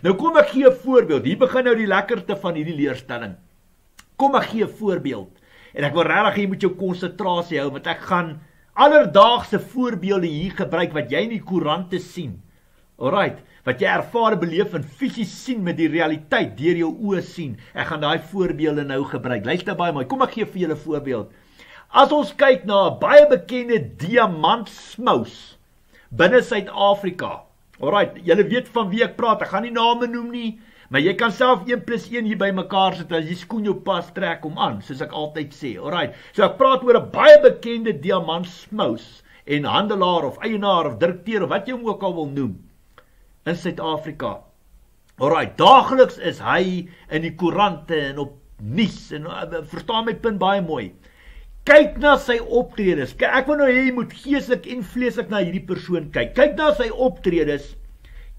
Nou kom ek gee 'n voorbeeld. Hier begin nou die lekkerte van hierdie leerstelling. Kom ek gee 'n voorbeeld. En ek wil regtig jy moet jou konsentrasie hou want ek gaan alledaagse voorbeelde hier gebruik wat jy in die koerante sien. Alraight, wat jy ervaar beleef en fisies sien met die realiteit deur jou oë sien. Ek gaan daai voorbeelde nou gebruik. Luister baie mooi. Kom ek gee vir julle 'n voorbeeld. As ons kyk na 'n baie bekende diamantsmous binne Suid-Afrika. Alraight, julle weet van wie ek praat. Ek gaan nie name noem nie. Maar jy kan self 1 + 1 hier bymekaar sit as jy skoen jou pas trek hom aan, soos ek altyd sê. Alraight. So ek praat oor 'n baie bekende diamantsmous en handelaar of eienaar of direkteur of wat jy hom ook al wil noem in Suid-Afrika. Alraight, daagliks is hy in die koerante en op nuus en uh, verstaan my punt baie mooi. Kyk na sy optredes. Ek wil nou hê jy moet geestelik en vleeslik na hierdie persoon kyk. Kyk na sy optredes.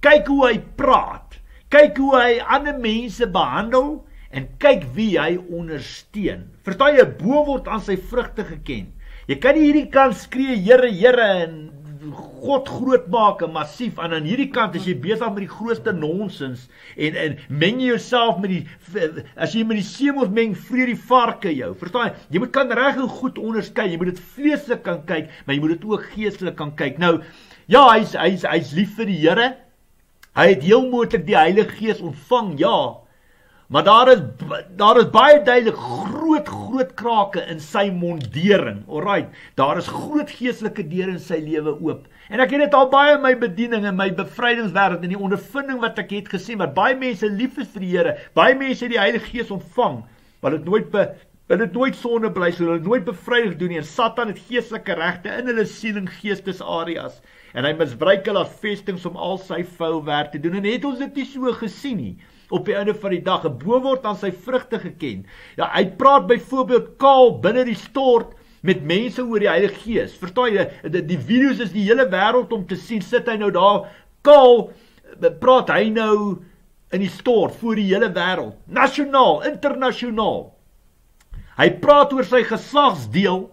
Kyk hoe hy praat. Kyk hoe hy ander mense behandel en kyk wie hy ondersteun. Verstaan jy, bo word aan sy vrugte geken. Jy kan nie hierdie kant skree Here, Here en God groot maak en massief en aan hierdie kant as jy besig met die grootste nonsens en en meng jouself met die as jy met die seemels meng vreet die varke jou. Verstaan jy? Jy moet kan reg en goed onderskei. Jy moet dit vleeslik kan kyk, maar jy moet dit ook geestelik kan kyk. Nou, ja, hy's hy's hy's lief vir die Here. Hy het heel moontlik die Heilige Gees ontvang, ja. Maar daar is daar is baie duidelik groot groot krake in sy mondering. Alraight, daar is groot geestelike deure in sy lewe oop. En ek het dit al baie in my bediening en my bevrydingswêreld en die ondervinding wat ek het gesien, maar baie mense lief is vir die Here. Baie mense het die Heilige Gees ontvang, maar dit nooit be Hulle het nooit sonde bly, so hulle het nooit bevryding doen nie. En Satan het geestelike regte in hulle siel en geestesareas en hy misbruik hulle as vestings om al sy vuil werk te doen en het ons dit nie so gesien nie op die einde van die dag gebo word aan sy vrugte geken. Ja hy praat byvoorbeeld kaal binne die stort met mense oor die Heilige Gees. Verstaan jy? Die, die video's is die hele wêreld om te sien sit hy nou daar kaal praat hy nou in die stort voor die hele wêreld. Nasionaal internasionaal. Hy praat oor sy geslagsdeel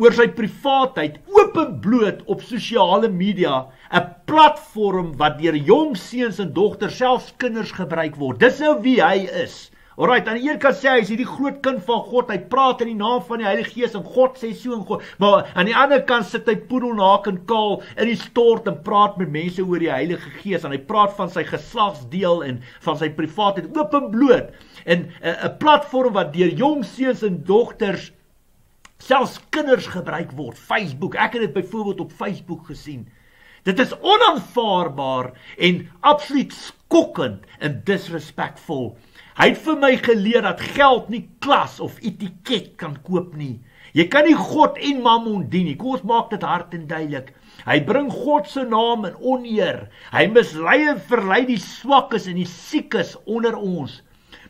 oor sy privaatheid openbloot op sosiale media 'n platform wat deur jong seuns en dogters selfs kinders gebruik word. Dis nou wie hy is. Alraai, aan die een kant sê hy is hierdie groot kind van God. Hy praat in die naam van die Heilige Gees en God sê so en God. Maar aan die ander kant sit hy poedelnaak en kaal in die stort en praat met mense oor die Heilige Gees en hy praat van sy geslagsdeel en van sy privaatheid openbloot. En 'n platform wat deur jong seuns en dogters selfs kinders gebruik word. Facebook, ek het dit byvoorbeeld op Facebook gesien. Dit is onaanvaarbaar en absoluut skokkend en disrespekvol. Hy het vir my geleer dat geld nie klas of etiket kan koop nie. Jy kan nie God en Mammon dien nie. Kom ons maak dit hard en duidelik. Hy bring God se naam in oneer. Hy mislei en verlei die swakkes en die siekes onder ons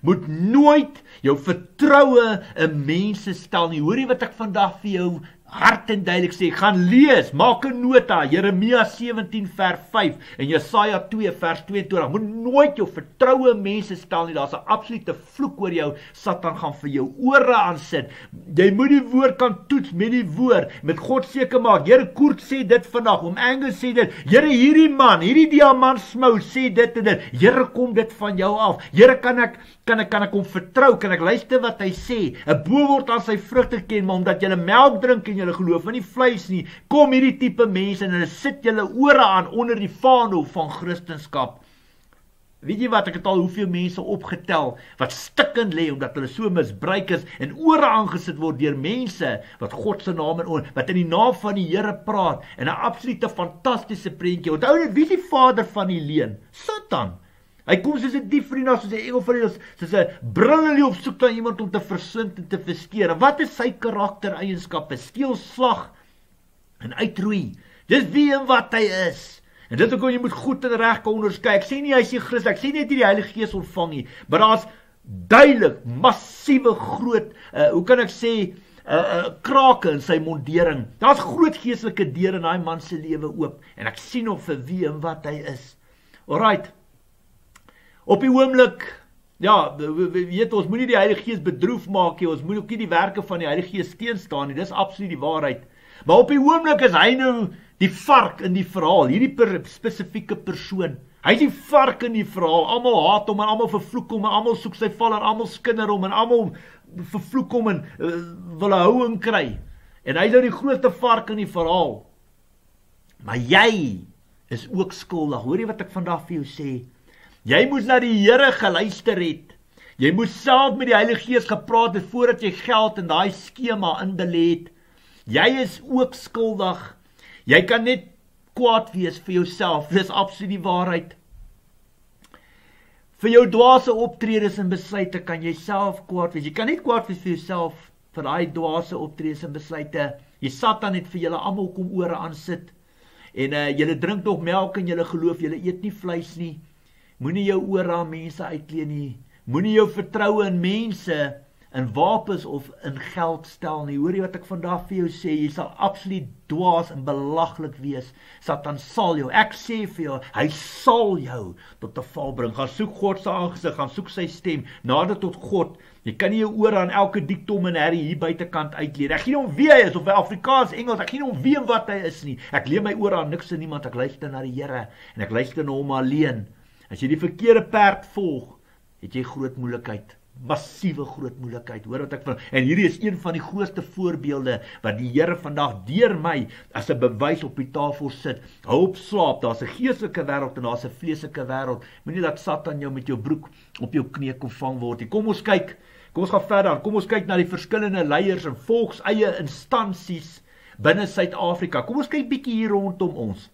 moet nooit jou vertroue in mense stel nie. Hoorie wat ek vandag vir jou hart en duidelik sê, gaan lees, maak 'n nota, Jeremia 17 vers 5 en Jesaja 2 vers 22. Moet nooit jou vertroue in mense stel nie. Daar's 'n absolute vloek oor jou. Satan gaan vir jou ore aansit. Jy moet die woord kan toets met die woord, met God seker maak. Here Koert sê dit vandag, om Angus sê dit. Here hierdie man, hierdie diamant smou sê dit en dit. Here kom dit van jou af. Here kan ek kan ek kan ek hom vertrou? Kan ek luister wat hy sê? 'n Boom word aan sy vrugte ken, maar omdat jy melk drink en julle geloof in die vleis nie. Kom hierdie tipe mense en hulle sit julle ore aan onder die vaandel van Christendom. Weet jy wat ek het al hoeveel mense opgetel wat stikkend lê omdat hulle so misbruik is en ore aangesit word deur mense wat God se naam en wat in die naam van die Here praat en 'n absolute fantastiese prentjie. Onthou net wie is die vader van die leuen? Satan. Hy kom soos 'n dief vir die nas, soos 'n engel vir die nas, soos 'n brillie op soek na iemand om te versind en te verskeer. Wat is sy karaktereienskappe? Steel, slag en uitroei. Dis wie en wat hy is. En dit ook jy moet goed en reg kan onderskei. Ek sê nie hy is die Christus, ek sê nie hy het die Heilige Gees ontvang nie, maar daar's duidelik massiewe groot uh, hoe kan ek sê 'n uh, uh, krake in sy mondering. Daar's groot geestelike deure in daai man se lewe oop en ek sien hom vir wie en wat hy is. Alraight. Op die oomblik ja, weet ons moenie die Heilige Gees bedroef maak nie. Ons moet ook nie die werke van die Heilige Gees teenstaan nie. Dis absoluut die waarheid. Maar op die oomblik is hy nou die vark in die verhaal, hierdie per, spesifieke persoon. Hy is die vark in die verhaal. Almal haat hom en almal vervloek hom en almal soek sy val en almal skinder hom en almal vervloek hom en uh, wil hou en kry. En hy is nou die grootste vark in die verhaal. Maar jy is ook skuldig. Hoor jy wat ek vandag vir jou sê? Jy moes na die Here geluister het. Jy moes self met die Heilige Gees gepraat het voordat jy geld in daai skema inbelê het. Jy is ook skuldig. Jy kan net kwaad wees vir jouself. Dis absoluut die waarheid. Vir jou dwaase optredes en besluite kan jy self kwaad wees. Jy kan net kwaad wees vir jouself vir daai dwaase optredes en besluite. Jy Satan het vir julle almal kom ore aan sit. En uh julle drink nog melk en julle geloof julle eet nie vleis nie. Moenie jou ore aan mense uitleen nie. Moenie jou vertroue in mense in wapens of in geld stel nie. Hoor jy wat ek vandag vir jou sê? Jy sal absoluut dwaas en belaglik wees. Satan sal jou. Ek sê vir jou, hy sal jou tot 'n val bring. Gaan soek God se aangesig, gaan soek sy stem, nader tot God. Jy kan nie jou ore aan elke diktom en herrie hier buitekant uitleer. Ek gee hom wie hy is of hy Afrikaans, Engels, ek gee hom wie en wat hy is nie. Ek leer my ore aan niks en niemand. Ek luister na die Here en ek luister na hom alleen. As jy die verkeerde perd volg, het jy groot moeilikheid massiewe groot moeilikheid. Hoor wat ek van en hierdie is een van die grootste voorbeelde wat die Here vandag deur my as 'n bewys op die tafel sit. Hou op slaap. Daar's 'n geestelike wêreld en daar's 'n vleeslike wêreld. Moenie dat Satan jou met jou broek op jou knie kom vang word nie. Kom ons kyk. Kom ons gaan verder. Kom ons kyk na die verskillende leiers en volkseie instansies binne Suid-Afrika. Kom ons kyk bietjie hier rondom ons.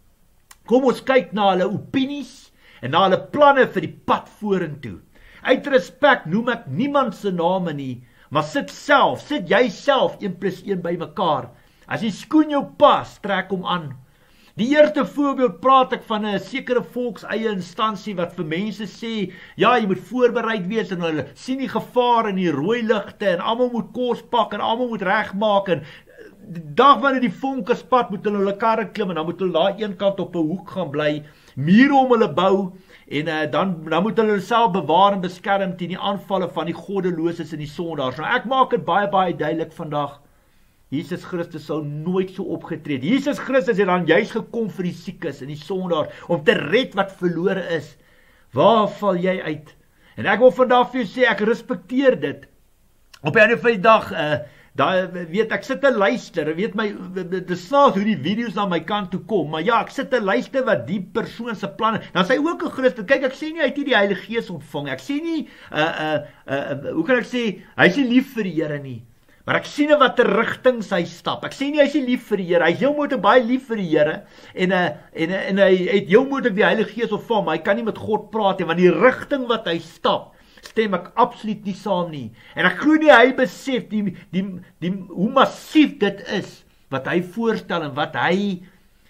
Kom ons kyk na hulle opinies en na hulle planne vir die pad vorentoe. Uit respek noem ek niemand se name nie, maar sit self, sit jouself 1 + 1 bymekaar. As die skoen jou pas, trek hom aan. Die eerste voorbeeld praat ek van 'n sekere volkseie instansie wat vir mense sê, ja, jy moet voorbereid wees en hulle sien die gevaar in die rooi ligte en almal moet kos pak en almal moet regmaak en die dag wanneer die vonke spat moet hulle hulle karre klim en dan moet hulle daai een kant op 'n hoek gaan bly, mure om hulle bou En uh, dan dan moet hulle self bewaar en beskerm teen die aanvalle van die goddeloses en die sondaars. Nou ek maak dit baie baie duidelik vandag. Jesus Christus sou nooit so opgetree het. Jesus Christus het dan juis gekom vir die siekes en die sondaars om te red wat verlore is. Waar val jy uit? En ek wil vandag vir jou sê ek respekteer dit. Op 'n ander van die dag uh Daai weet ek sit te luister, weet my dis snaaks hoe die video's na my kant toe kom, maar ja, ek sit te luister wat die persoon se planne. Dan sê hy ook 'n Christen. Kyk, ek sê nie hy het nie die Heilige Gees ontvang. Ek sê nie uh uh uh hoe kan ek sê hy is nie lief vir die Here nie. Maar ek sien wat 'n rigting hy stap. Ek sê nie hy is nie lief vir die Here. Hy is heel moontlik baie lief vir die Here en uh en en hy het heel moontlik die Heilige Gees ontvang, maar hy kan nie met God praat nie want die rigting wat hy stap stem ek absoluut nie saam nie. En ek glo nie hy besef die die die hoe massief dit is wat hy voorstel en wat hy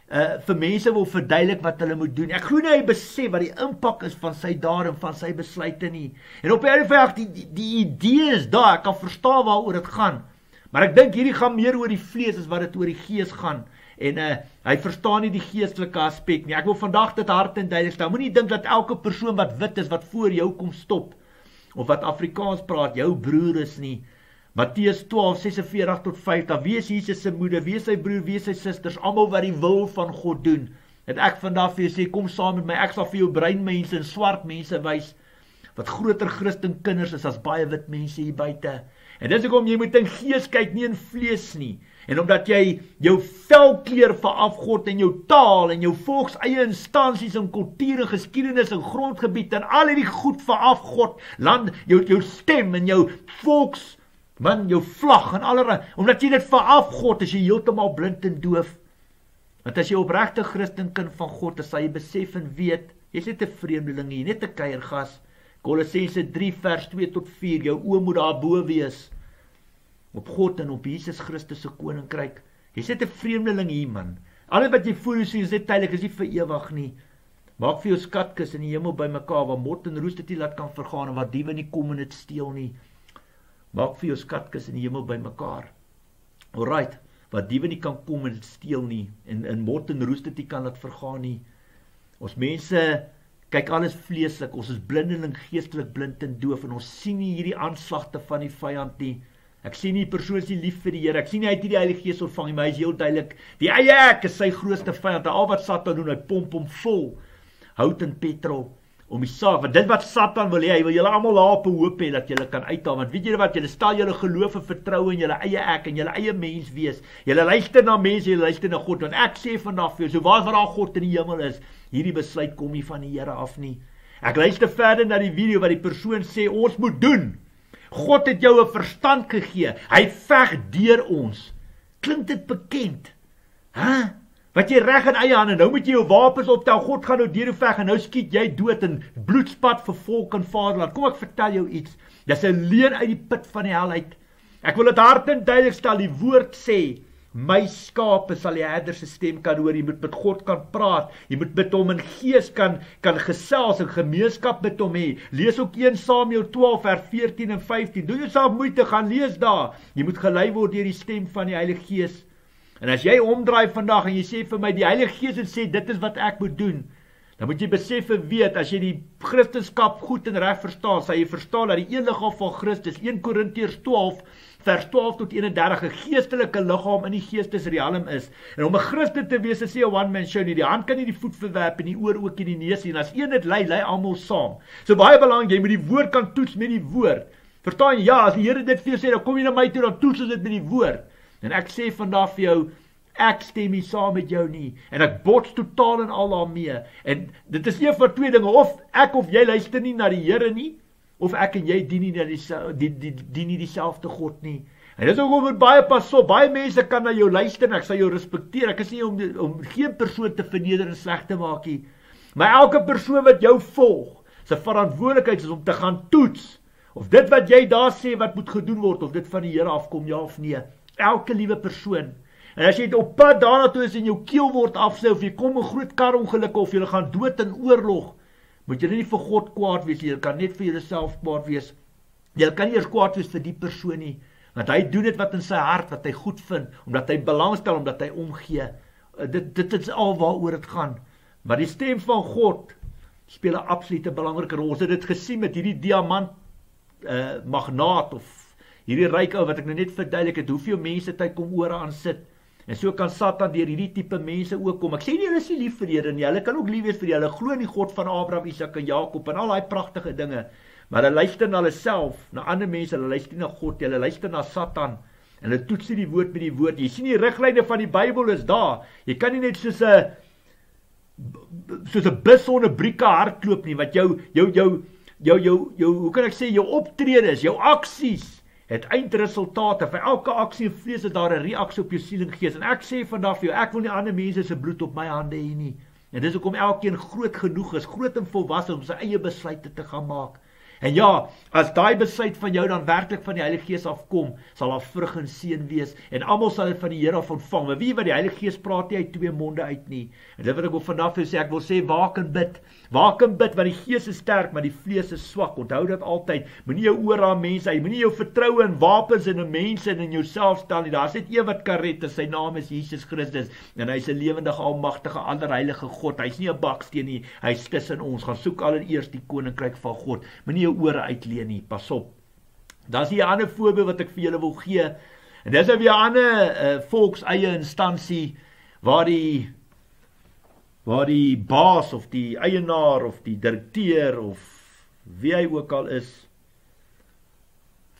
uh vir mense wil verduidelik wat hulle moet doen. Ek glo nie hy besef wat die impak is van sy dade en van sy besluite nie. En op 'n ander vlak die, die die idee is daar, ek kan verstaan waaroor dit gaan. Maar ek dink hierdie gaan meer oor die vlees as wat dit oor die gees gaan. En uh hy verstaan nie die geestelike aspek nie. Ek wil vandag dit hard en duidelik stel. Moenie dink dat elke persoon wat wit is wat voor jou kom stop of wat Afrikaans praat, jou broer is nie. Matteus 12:46 tot 50. Wees Jesus se moeder, wees sy broer, wees sy susters, almal wat die wil van God doen. Het ek vandag vir jou sê kom saam met my, ek sal vir jou breinmense en swart mense wys wat groter Christen kinders is as baie wit mense hier buite. En dis hoekom jy moet in gees kyk, nie in vlees nie. En omdat jy jou velkleur veraf God en jou taal en jou volks eie instansies en kultuur en geskiedenis en grondgebied en al hierdie goed veraf God, land jou jou stem en jou volks man jou vlag en allerlei omdat jy dit veraf God is jy heeltemal blind en doof. Want as jy opregte Christen kind van God is, sal jy besef en weet, jy's net 'n vreemdeling hier, net 'n kuiergas. Kolossense 3 vers 2 tot 4, jou oë moet daar bo wees op God en op Jesus Christus se koninkryk. Jy's net 'n vreemdeling hier man. Alles wat jy voel is net tydelik, is nie vir ewig nie. Maak vir jou skatkis in die hemel bymekaar waar mot en roes dit nie laat kan vergaan en waar diewe nie kom en dit steel nie. Maak vir jou skatkis in die hemel bymekaar. Alraight, waar diewe nie kan kom en dit steel nie en in mot en roes dit nie kan laat vergaan nie. Ons mense kyk alles vleeslik. Ons is blindeling geestelik blind en doof en ons sien nie hierdie aanslagte van die vyand nie. Ek sien nie persoon is lief vir die Here. Ek sien nie hy het nie die Heilige Gees ontvang nie, maar hy is heel duidelik die eie ek is sy grootste vyand. Al wat Satan doen, hy pomp hom vol. hout en petrol om die saak want dit wat Satan wil hê hy wil julle almal daar 'n hoop hê dat julle kan uithaal want weet julle wat julle stel julle geloof en vertroue in julle eie ek en julle eie mens wees julle luister na mense julle luister na God want ek sê vandag vir jou so waar is waar God in die hemel is hierdie besluit kom nie van die Here af nie ek luister verder na die video wat die persoon sê ons moet doen God het jou 'n verstand gegee hy veg deur ons klink dit bekend hæ huh? Wat jy reg in eie hande, nou moet jy jou wapens optel. God gaan nou deur jou veg en nou skiet jy dood in bloedspat vir volk en vaderland. Kom ek vertel jou iets. Dis 'n leuen uit die put van die hel uit. Ek wil dit hard en duidelik stel. Die woord sê, "My skape sal die herder se stem kan hoor." Jy moet met God kan praat. Jy moet met hom in gees kan kan gesels en gemeenskap met hom hê. Lees ook 1 Samuel 12 vers 14 en 15. Doen jouself moeite gaan lees daar. Jy moet gelei word deur die stem van die Heilige Gees. En as jy omdraai vandag en jy sê vir my die Heilige Gees het sê dit is wat ek moet doen, dan moet jy besef en weet as jy die Christendom goed en reg verstaan, sal jy verstaan dat die een liggaam van Christus 1 Korintiërs 12 vers 12 tot 31 'n geestelike liggaam in die geestesriem is. En om 'n Christen te wees, sê 'n one man show nie. Die hand kan nie die voet verwerp en die oor ook nie die neus nie. En as een dit lei, lei almal saam. So baie belangrik, jy moet die woord kan toets met die woord. Verstaan jy? Ja, as die Here dit vir jou sê, dan kom jy na my toe dan toets ons dit met die woord. En ek sê vandag vir jou ek stem nie saam met jou nie en ek bots totaal en al daarmee. En dit is een van twee dinge of ek of jy luister nie na die Here nie of ek en jy dien nie na die die die dien nie dieselfde God nie. En dis ook oor baie pas op. Baie mense kan na jou luister en ek sal jou respekteer. Ek is nie om om geen persoon te verneder en sleg te maak nie. Maar elke persoon wat jou volg, se verantwoordelikheid is om te gaan toets of dit wat jy daar sê wat moet gedoen word of dit van die Here afkom ja of nee elke liewe persoon. En as jy op pad daarna toe is en jou keel word afsny of jy kom 'n groot kar ongeluk of jy gaan dood in oorlog, moet jy nie vir God kwaad wees nie. Jy kan net vir jouself kwaad wees. Jy kan nie eers kwaad wees vir die persoon nie, want hy doen dit wat in sy hart wat hy goed vind, omdat hy belangstel omdat hy omgee. Uh, dit dit is al waaroor dit gaan. Maar die stem van God speel 'n absolute belangrike rol. Ons het dit gesien met hierdie diamant uh magnaat of hierdie ryk ou wat ek nou net verduidelik het hoeveel mense tyd kom ore aan sit. En so kan Satan deur hierdie tipe mense ook kom. Ek sê nie hulle is nie lief vir Here nie. Hulle kan ook lief wees vir hulle. Hulle glo in die God van Abraham, Isak en Jakob en al daai pragtige dinge. Maar hulle luister na hulle self, na ander mense. Hulle luister na God. Hulle luister na Satan. En hulle toets die woord met die woord. Jy sien die riglyne van die Bybel is daar. Jy kan nie net soos 'n soos 'n bus sonder brieke hardloop nie wat jou jou jou jou jou jou hoe kan ek sê jou optredes, jou aksies het eindresultate vir elke aksie en vlees het daar 'n reaksie op jou siel en gees en ek sê vandag vir jou ek wil nie ander mense se bloed op my hande hê nie. En dis hoekom elkeen groot genoeg is groot en volwasse om sy eie besluite te gaan maak En ja, as daai besluit van jou dan werklik van die Heilige Gees afkom, sal daar vrug en seën wees en almal sal dit van die Here af ontvang. Maar wie wat die Heilige Gees praat nie uit twee monde uit nie. En dit wat ek op vandag vir sê, ek wil sê waak en bid. Waak en bid want die Gees is sterk, maar die vlees is swak. Onthou dit altyd. Moenie jou oor aan mense, jy moenie jou vertroue in wapens en in mense en in jouself stel nie. Daar's net een wat kan red, sy naam is Jesus Christus en hy's 'n lewendige, almagtige, allerheilige God. Hy's nie 'n baksteen nie. Hy's tussen ons. Gaan soek allereers die koninkryk van God. Moenie jou ore uitleen nie. Pas op. Daar's 'n ander voorbeeld wat ek vir julle wil gee. En dis 'n weer 'n ander uh, volks eie instansie waar die waar die baas of die eienaar of die direkteur of wie hy ook al is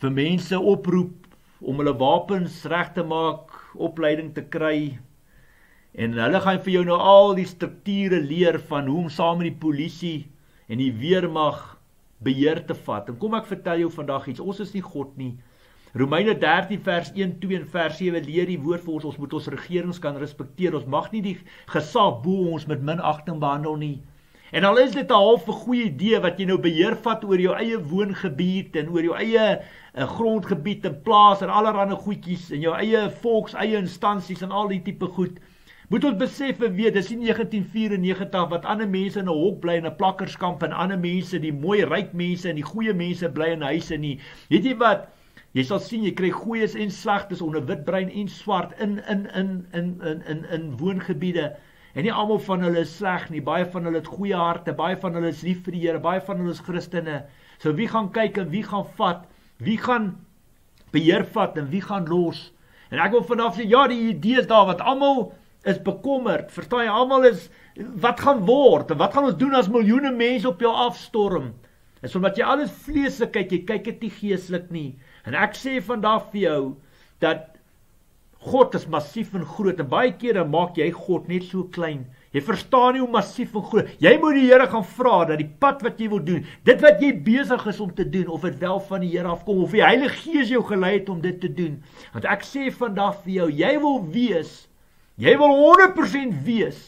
vir mense oproep om hulle wapens reg te maak, opleiding te kry. En hulle gaan vir jou nou al die strukture leer van hoe om saam met die polisie en die weermag beheer te vat. En kom ek vertel jou vandag iets. Ons is nie God nie. Romeine 13 vers 1 2 en vers 7 leer die woord vir ons ons moet ons regerings kan respekteer. Ons mag nie die gesag bo ons met minagting behandel nie. En al is dit 'n half goeie idee wat jy nou beheer vat oor jou eie woongebied en oor jou eie uh, grondgebied en plaas en allerlei goedjies en jou eie volks eie instansies en al die tipe goed. Moet ons besef en weet, dis nie 1994 wat ander mense in 'n hok bly in 'n plakkerskamp en ander mense, die mooi ryk mense en die goeie mense bly in huise nie. Weet jy wat? Jy sal sien jy kry goeies en slegtes onder wit, bruin en swart in in in in in in in woongebiede. En nie almal van hulle is sleg nie. Baie van hulle het goeie harte, baie van hulle is lief vir die Here, baie van hulle is Christene. So wie gaan kyk en wie gaan vat? Wie gaan beheer vat en wie gaan los? En ek wil vanaf sê ja, die idees daar wat almal is bekommerd. Verstaan jy? Almal is wat gaan word? Wat gaan ons doen as miljoene mense op jou afstorm? Is omdat jy alles vleeslik kyk, jy kyk dit nie geestelik nie. En ek sê vandag vir jou dat God is massief en groot en baie kere maak jy God net so klein. Jy verstaan nie hoe massief en groot. Jy moet die Here gaan vra dat die pad wat jy wil doen, dit wat jy besig is om te doen of dit wel van die Here afkom of die Heilige Gees jou gelei het om dit te doen. Want ek sê vandag vir jou, jy wil wees, jy wil 100% wees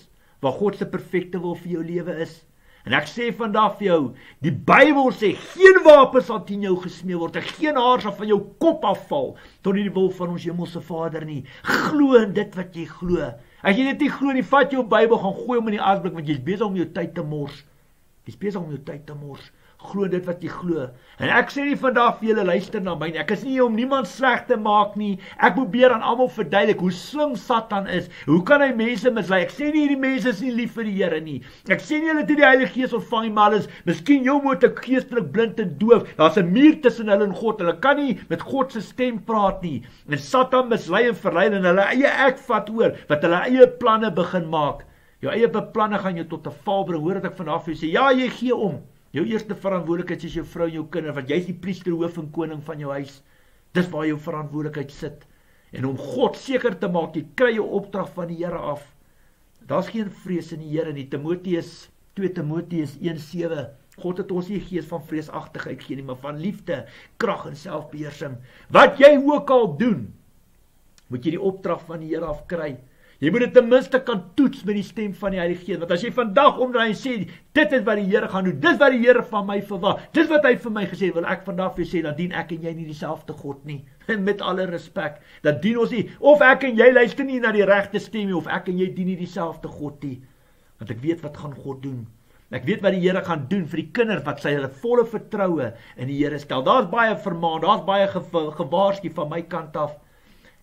wat God se perfekte wil vir jou lewe is. En ek sê vandag vir jou, die Bybel sê geen wapen sal teen jou gesmee word, geen haar sal van jou kop afval tot nie die wil van ons hemelse Vader nie. Glo in dit wat jy glo. As jy dit nie glo nie, vat jou Bybel gaan gooi hom in die asblik want jy's besig om jou tyd te mors. Jy's besig om jou tyd te mors glo dit wat jy glo. En ek sê nie vandag vir julle luister na my nie. Ek is nie hier om niemand sleg te maak nie. Ek probeer aan almal verduidelik hoe slim Satan is. Hoe kan hy mense mislei? Ek sê nie hierdie mense is nie lief vir die Here nie. Ek sê nie hulle het die Heilige Gees ontvang nie, maar hulle is miskien jou moet ek geestelik blind en doof. Daar's 'n muur tussen hulle en God. Hulle kan nie met God se stem praat nie. En Satan mislei en verlei en hulle eie ek vat oor wat hulle eie planne begin maak. Jou eie beplanning gaan jou tot 'n val bring. Hoor wat ek vanaf jou sê. Ja, jy gee om. Jou eerste verantwoordelikheid is jou vrou en jou kinders want jy's die priester, hoof en koning van jou huis. Dis waar jou verantwoordelikheid sit. En om God seker te maak jy kry jou opdrag van die Here af. Daar's geen vrees in die Here nie. Timoteus 2 Timoteus 1:7 God het ons nie gees van vreesagtigheid gegee nie, maar van liefde, krag en selfbeheersing. Wat jy ook al doen, moet jy die opdrag van die Here af kry. Jy moet dit ten minste kan toets met die stem van die Heilige Gees. Want as jy vandag omdraai en sê dit is wat die Here gaan doen, dis wat die Here van my verwag. Dis wat hy vir my gesê het, wil ek vandag vir sê dat dien ek en jy nie dieselfde God nie. Met alle respek, dat dien ons nie of ek en jy luister nie na die regte stem nie of ek en jy dien nie dieselfde God nie. Want ek weet wat gaan God doen. Ek weet wat die Here gaan doen vir die kinders wat sy hulle volle vertroue in die Here stel. Daar's baie vermaan, daar's baie gewaarsku van my kant af.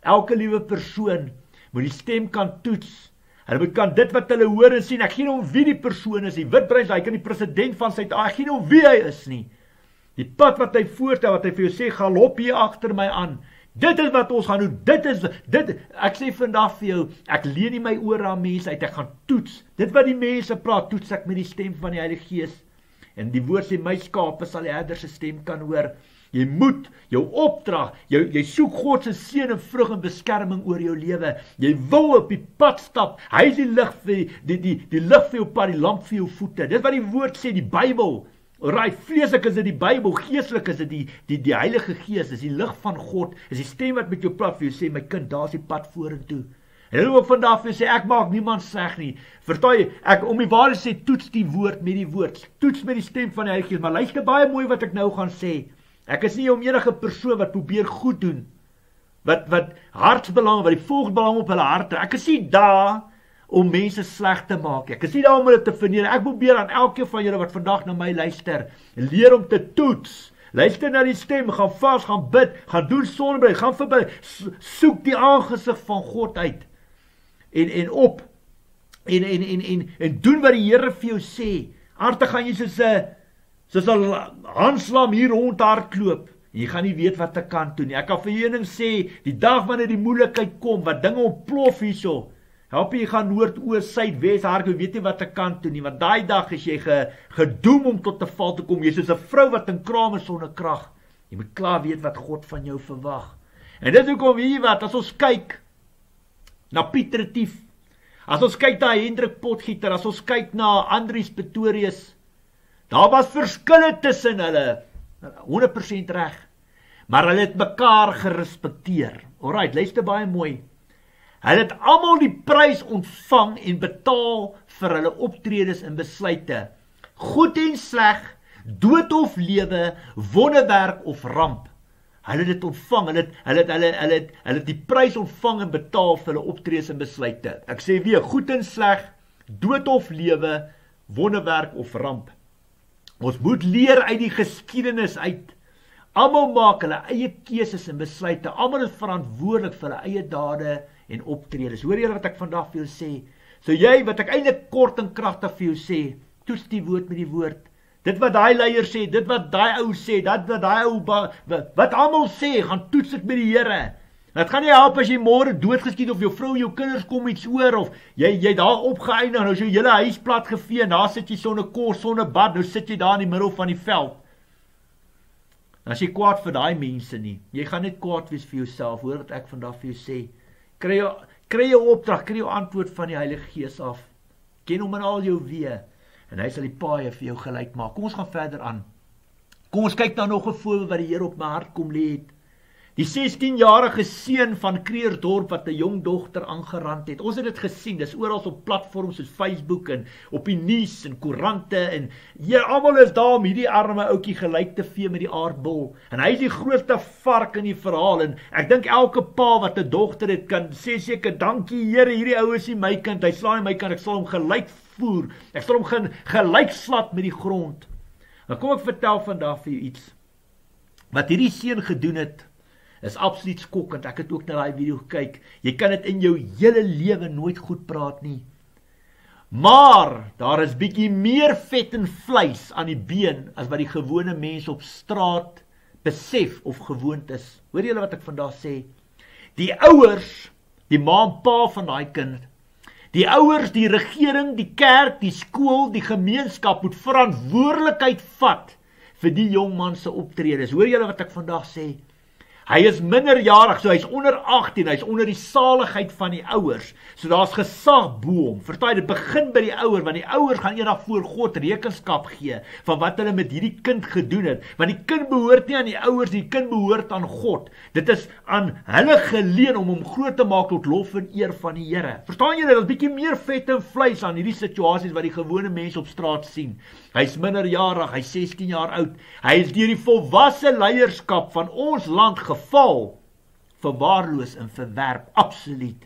Elke liewe persoon moet die stem kan toets. Hulle moet kan dit wat hulle hoor en sien. Ek gee nie om wie die persoon is nie. Witbrein, hy kan die president van Suid-Afrika. Ek gee nie om wie hy is nie. Die pad wat hy voorstel wat hy vir jou sê, galop hier agter my aan. Dit is wat ons gaan doen. Dit is dit ek sê vandag vir jou, ek leen nie my oor aan mense uit. Ek gaan toets. Dit wat die mense praat, toets ek met die stem van die Heilige Gees. En die woord sê my skape sal die herder se stem kan hoor. Jy moet jou opdrag, jy jy soek God se seën en vrug en beskerming oor jou lewe. Jy wil op die pad stap. Hy is die lig vir die die die lig vir jou pad, die lamp vir jou voete. Dis wat die woord sê, die Bybel. Alraai, vleeslik is dit die Bybel, geestelik is dit die die die Heilige Gees, is die lig van God, is die stem wat met jou praat vir jou sê my kind, daar's die pad vorentoe. En hulle ook vandag vir sê ek maak niemand sleg nie. Vertaai ek om die waarheid sê toets die woord met die woord. Toets met die stem van die Heilige Gees, maar luister baie mooi wat ek nou gaan sê. Ek is nie om enige persoon wat probeer goed doen wat wat hartsbelang wat die volksbelang op hulle harte. Ek is nie daar om mense sleg te maak. Ek is nie daar om hulle te verneem. Ek probeer aan elkeen van julle wat vandag na my luister, leer om te toets. Luister na die stem, gaan vas, gaan bid, gaan doen sonbreek, gaan verby, soek die aangesig van God uit. En en op en en en en en doen wat die Here vir jou sê. Aardig gaan jy soos 'n soos 'n hanslam hier rond hardloop. Jy gaan nie weet wat te kan doen nie. Ek kan vir jou ding sê, die dag wanneer die moeilikheid kom, wat dinge ontplof hierso, help jy gaan noord, oos, suid, wes, hardloop, weet jy wat te kan doen nie, want daai dag is jy ge, gedoem om tot 'n val te kom. Jy's soos 'n vrou wat in kraam is sonder krag. Jy moet klaar weet wat God van jou verwag. En dit hoekom jy wat, as ons kyk na Pieter Retief, as ons kyk na Hendrik Potgieter, as ons kyk na Andrius Pretorius, Daar was verskille tussen hulle. 100% reg. Maar hulle het mekaar gerespekteer. Alraai, luister baie mooi. Hulle het almal die prys ontvang en betaal vir hulle optredes en besluite. Goed en sleg, dood of lewe, wonderwerk of ramp. Hulle het dit ontvang. Hulle het hulle het hulle hulle het hulle het die prys ontvang en betaal vir hulle optredes en besluite. Ek sê weer, goed en sleg, dood of lewe, wonderwerk of ramp. Ons moet leer uit die geskiedenis uit. Almal maak hulle eie keuses en besluite. Almal is verantwoordelik vir hulle eie dade en optredes. Hoor jy wat ek vandag vir jou sê? So jy wat ek eintlik kort en kragtig vir jou sê, toets die woord met die woord. Dit wat daai leier sê, dit wat daai ou sê, dat wat daai ou wat almal sê, gaan toets dit met die Here. Dit gaan nie help as jy môre doodgeskiet of jou vrou en jou kinders kom iets oor of jy jy daar opgeëindig nou is jou hele huis plat gevee en daar sit jy sonder kos, sonder bad, nou sit jy daar in die middel van die veld. As jy kwaad vir daai mense nie, jy gaan net kwaad wees vir jouself. Hoor wat ek vandag vir jou sê. Kry jou kry jou opdrag, kry jou antwoord van die Heilige Gees af. Ken hom in al jou weë en hy sal die paaie vir jou gelyk maak. Kom ons gaan verder aan. Kom ons kyk dan nog 'n voorbeeld wat die Here op my hart kom lê het. Die 16-jarige seun van Kreersdorp wat 'n jong dogter aangerand het. Ons het dit gesien. Dis oral op platforms soos Facebook en op die nuus en koerante en hier almal is daar om hierdie arme ouetjie gelyk te vee met die aardbol. En hy is die grootste vark in die verhaal en ek dink elke pa wat 'n dogter het kan sê seker dankie Here, hierdie ou is nie my kind. Hy slaan my kind. Ek sal hom gelyk voer. Ek sal hom gelyk slat met die grond. Nou kom ek vertel vandag vir jou iets. Wat hierdie seun gedoen het is absoluut skokkend. Ek het ook na daai video gekyk. Jy kan dit in jou hele lewe nooit goed praat nie. Maar daar is bietjie meer vet en vleis aan die been as wat die gewone mens op straat besef of gewoond is. Hoor julle wat ek vandag sê? Die ouers, die ma en pa van daai kind, die ouers, die regering, die kerk, die skool, die gemeenskap moet verantwoordelikheid vat vir die jong man se optredes. Hoor julle wat ek vandag sê? Hy is minderjarig, so hy's onder 18, hy's onder die saligheid van die ouers. So daar's gesag bo hom. Verstaan, dit begin by die ouers, want die ouers gaan eendag voor God rekenskap gee van wat hulle met hierdie kind gedoen het. Want die kind behoort nie aan die ouers nie, die kind behoort aan God. Dit is aan hulle geleen om hom groot te maak tot lof en eer van die Here. Verstaan julle, daar's bietjie meer vet en vleis aan hierdie situasies wat die gewone mense op straat sien. Hy's minderjarig, hy's 16 jaar oud. Hy is deur die volwasse leierskap van ons land geval, verwaarloos en verwerp absoluut.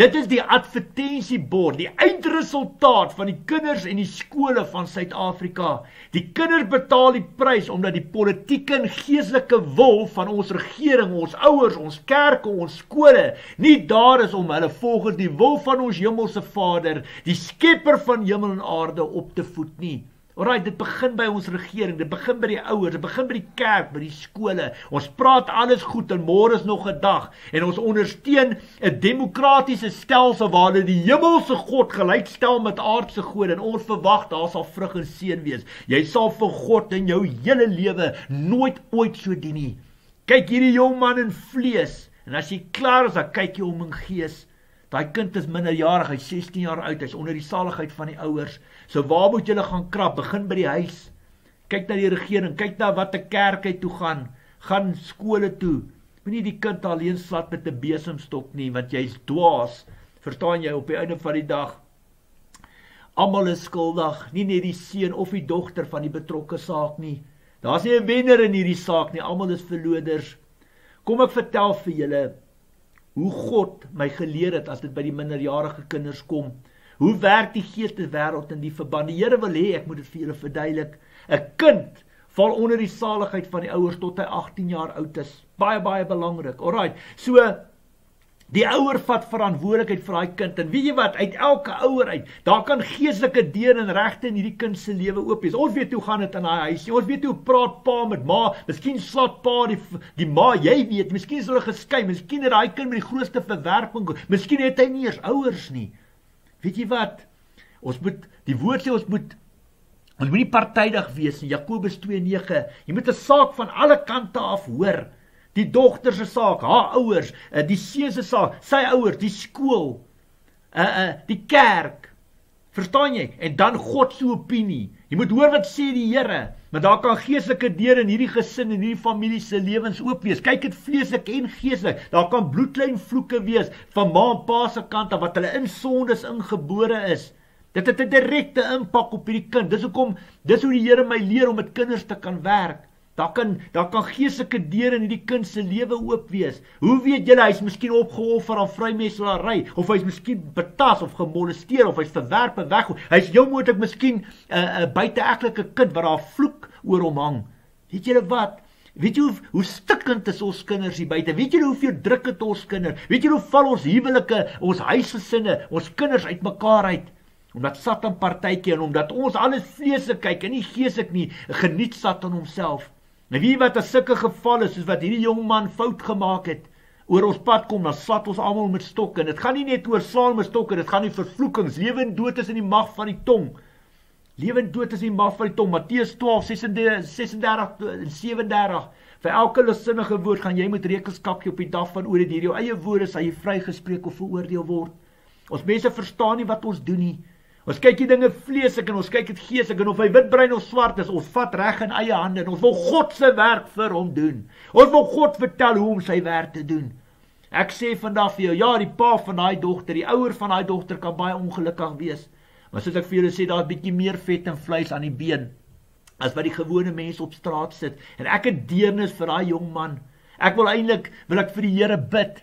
Dit is die advertensiebord, die eindresultaat van die kinders en die skole van Suid-Afrika. Die kinders betaal die prys omdat die politieke en geestelike wil van ons regering, ons ouers, ons kerke, ons skole nie daar is om hulle volgens die wil van ons hemelse Vader, die skepper van hemel en aarde op te voed nie. Alraai, dit begin by ons regering, dit begin by die ouers, dit begin by die kerk, by die skole. Ons praat alles goed en môre is nog 'n dag en ons ondersteun 'n demokratiese stelsel waar hulle die hemelse God gelykstel met aardse gode en ons verwag daar sal vrug en seën wees. Jy sal vir God in jou hele lewe nooit ooit so dien nie. Kyk hierdie jong man in vlees en as jy klaar is, dan kyk jy hom in gees. Daai kind is minderjarig, hy's 16 jaar oud, hy's onder die saligheid van die ouers. So waar moet jy gaan krap? Begin by die huis. Kyk na die regering, kyk na wat 'n kerk hy toe gaan, gaan skole toe. Moenie die kind alleen slat met 'n besemstok nie, want jy's dwaas. Verstaan jy op die einde van die dag? Almal is skuldig, nie net die seun of die dogter van die betrokke saak nie. Daar's nie 'n wenner in hierdie saak nie, almal is verloders. Kom ek vertel vir julle hoe God my geleer het as dit by die minderjarige kinders kom. Hoe werk die geesteswêreld in die verband? Die Here wil hê ek moet dit vir julle verduidelik. 'n Kind val onder die saligheid van die ouers tot hy 18 jaar oud is. Baie baie belangrik. Alraai. So die ouer vat verantwoordelikheid vir daai kind en weet jy wat uit elke ouer uit daar kan geestelike deur en regte in hierdie kind se lewe oop wees. Ons weet hoe gaan dit in daai huis. Ons weet hoe praat pa met ma. Miskien slaat pa die die ma, jy weet, miskien is hulle geskei. Miskien het daai kind met die grootste verwerping. Miskien het hy nie eens ouers nie. Weet jy wat? Ons moet die woord sê ons moet ons moet nie partydig wees nie. Jakobus 2:9. Jy moet 'n saak van alle kante af hoor. Die dogter se saak, haar ouers, eh, die seun se saak, sy ouers, die skool, uh uh die kerk. Verstaan jy? En dan God se opinie. Jy moet hoor wat sê die Here. Maar daar kan geestelike deure in hierdie gesin en hierdie familie se lewens oop wees. Kyk dit vleeslik en geestelik. Daar kan bloedlyn vloeke wees van ma en pa se kant af wat hulle in sondes ingebore is. Dit het 'n direkte impak op hierdie kind. Dis hoekom dis hoe die Here my leer om met kinders te kan werk. Daar kan daar kan geestelike deure in hierdie kind se lewe oop wees. Hoe weet julle hy's miskien opgeoffer aan vrymesselary of hy's miskien betas of gemolesteer of hy's verwerp en weg. Hy's jou moontlik miskien 'n uh, 'n uh, buiteegtelike kind wat daar vloek oor hom hang. Weet julle wat? Weet jy hoe hoe stikkend is ons kinders hier buite? Weet julle hoeveel druk het ons kinders? Weet julle hoe val ons huwelike, ons huisgesinne, ons kinders uitmekaar uit? Omdat Satan partytjie en omdat ons alles vleeslik kyk en nie geeslik nie, geniet Satan homself. Nou wie wat as sulke gevalle soos wat hierdie jong man fout gemaak het, oor ons pad kom, dan slat ons almal met stokke. Dit gaan nie net oor slaal met stokke, dit gaan nie vervloekings, lewe en dood is in die mag van die tong. Lewe en dood is in die mag van die tong. Matteus 12 36 36 en 37. Vir elke lesinnige woord gaan jy met rekenskap gee op die dag van oor dit hier jou eie woorde sal jy vrygespreek of veroordeel word. Ons mense verstaan nie wat ons doen nie. Ons kyk die dinge vleeslik en ons kyk dit geeslik en of hy witbrein of swart is, ons vat reg in eie hande en ons wil God se werk vir hom doen. Ons wil God vertel hoe om sy werk te doen. Ek sê vandag vir jou, ja, die pa van daai dogter, die ouer van daai dogter kan baie ongelukkig wees. Maar soos ek vir julle sê, daar's bietjie meer vet en vleis aan die been as wat die gewone mense op straat sit. En ek het deernis vir daai jong man. Ek wil eintlik wil ek vir die Here bid.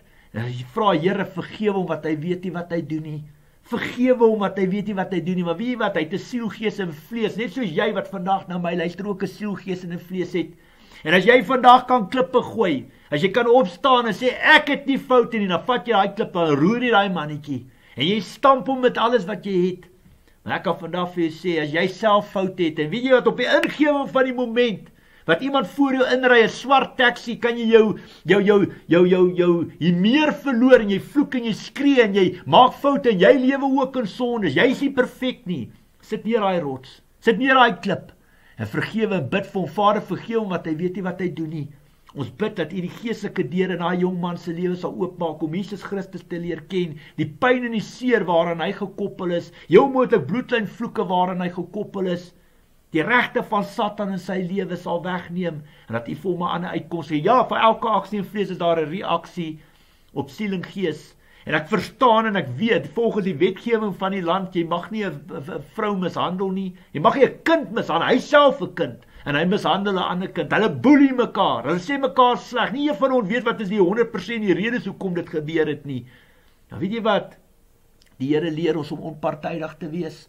Vra Here vergewe hom wat hy weet nie wat hy doen nie. Vergewe hom wat hy weet nie wat hy doen nie, maar wie wat hy te siel, gees en vlees, net soos jy wat vandag na my luister ook 'n siel, gees en 'n vlees het. En as jy vandag kan klippe gooi, as jy kan opstaan en sê ek het nie foute nie, dan vat jy daai klippe en roer jy daai mannetjie en jy stamp hom met alles wat jy het. Maar ek kan vandag vir jou sê as jy self foute het en weet jy wat op die ingewing van die moment wat iemand voor jou inry 'n swart taxi kan jy jou jou jou jou jou jou jy meer verloor en jy vloek en jy skree en jy maak foute en jy lewe ook in sonde. Jy's nie perfek nie. Sit neer daai rots. Sit neer daai klip en vergewe en bid vir hom. Vader, vergewe hom wat hy weet nie wat hy doen nie. Ons bid dat U die geestelike deure in daai jong man se lewe sal oopmaak om Jesus Christus te leer ken, die pyn en die seer waaraan hy gekoppel is, jou moontlik bloedlyn vloeke waaraan hy gekoppel is, die regte van Satan in sy lewe sal wegneem en dat U vir hom 'n ander uitkoms gee. Ja, vir elke aksie en vlees is daar 'n reaksie op siel en gees. En ek verstaan en ek weet volgens die wetgewing van die land jy mag nie 'n vrou mishandel nie. Jy mag nie 'n kind mishandel, hy self 'n kind en hy mishandel 'n ander kind. Hulle boelie mekaar. Hulle sê mekaar sleg. Nie een van ons weet wat is die 100% die redes hoekom dit gebeur het nie. Nou weet jy wat? Die Here leer ons om onpartydig te wees.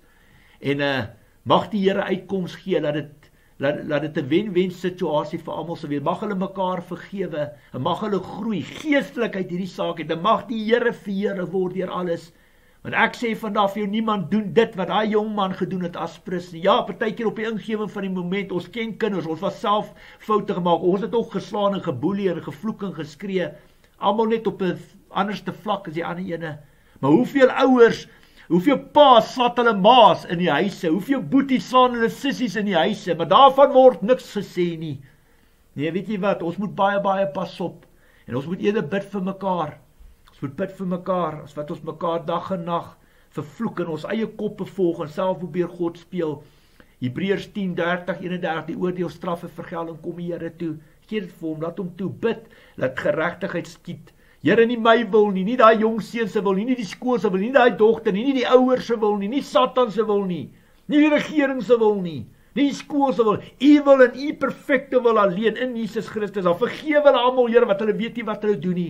En uh mag die Here uitkoms gee dat dit laat laat dit 'n wen-wen situasie vir almal sou wees. Mag hulle mekaar vergewe en mag hulle groei geestelikheid hierdie saak en mag die Here verheer word deur alles. Want ek sê vandag vir jou niemand doen dit wat daai jong man gedoen het as prins nie. Ja, partykeer op die ingewing van die moment, ons ken kinders, ons was self foute gemaak. Ons het ook geslaan en geboelie en gevloek en geskree. Almal net op 'n anderste vlak as die ander ene. Maar hoeveel ouers, hoeveel paas slat hulle maas in die huise? Hoeveel boeties slaan hulle sissies in die huise? Maar daarvan word niks gesê nie. Nee, weet jy wat? Ons moet baie baie pas op. En ons moet eerder bid vir mekaar. Ons moet bid vir mekaar, as wat ons mekaar dag en nag vervloek en ons eie koppe volg en self probeer God speel. Hebreërs 10:30 31 die oordeel straf en vergelding kom die Here toe. Gee dit vir hom, laat hom toe bid, laat geregtigheid skiet. Here nie my wil nie, nie daai jong seun se wil nie, nie die skool se wil nie, nie daai dogter nie, nie die ouers se wil nie, nie Satan se wil nie, nie die regering se wil nie. Nie skool se wil, u wil en u perfekte wil alleen in Jesus Christus. Al vergewe hulle almal, Here, wat hulle weet nie wat hulle doen nie.